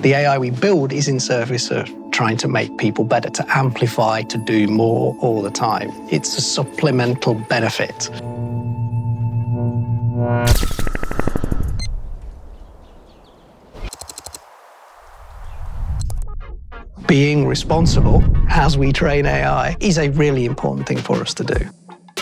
The AI we build is in service of trying to make people better, to amplify, to do more all the time. It's a supplemental benefit. Being responsible as we train AI is a really important thing for us to do.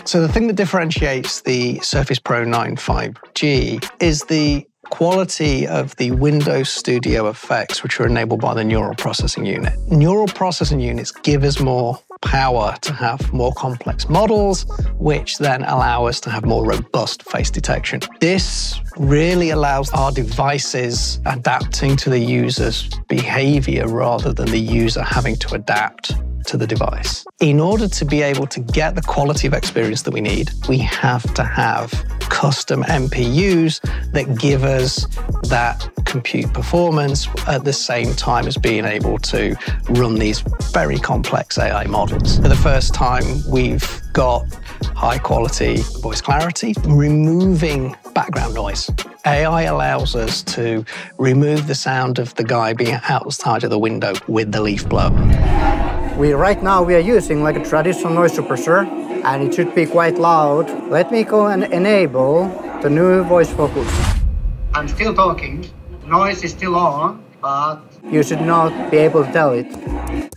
So the thing that differentiates the Surface Pro 9 5G is the quality of the Windows Studio effects, which are enabled by the neural processing unit. Neural processing units give us more power to have more complex models, which then allow us to have more robust face detection. This really allows our devices adapting to the user's behavior rather than the user having to adapt to the device. In order to be able to get the quality of experience that we need, we have to have custom NPUs that give us that compute performance at the same time as being able to run these very complex AI models. For the first time, we've got high quality voice clarity, removing background noise. AI allows us to remove the sound of the guy being outside of the window with the leaf blower. We right now we are using like a traditional noise suppressor and it should be quite loud. Let me go and enable the new voice focus. I'm still talking. Noise is still on, but you should not be able to tell it.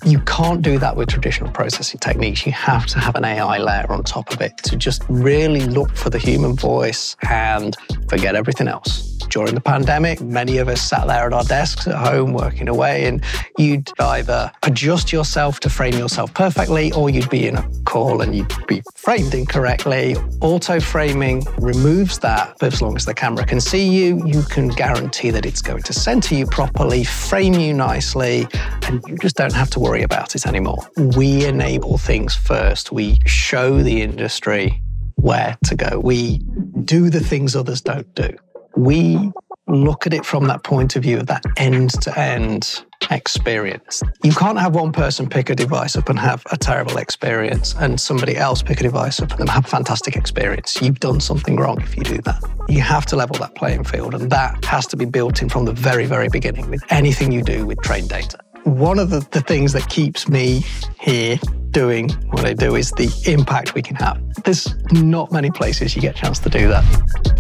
You can't do that with traditional processing techniques. You have to have an AI layer on top of it to just really look for the human voice and forget everything else during the pandemic, many of us sat there at our desks at home working away, and you'd either adjust yourself to frame yourself perfectly, or you'd be in a call and you'd be framed incorrectly. Auto framing removes that, but as long as the camera can see you, you can guarantee that it's going to center you properly, frame you nicely, and you just don't have to worry about it anymore. We enable things first. We show the industry where to go. We do the things others don't do we look at it from that point of view of that end to end experience. You can't have one person pick a device up and have a terrible experience and somebody else pick a device up and have a fantastic experience. You've done something wrong if you do that. You have to level that playing field and that has to be built in from the very, very beginning with anything you do with trained data. One of the, the things that keeps me here doing what I do is the impact we can have. There's not many places you get a chance to do that.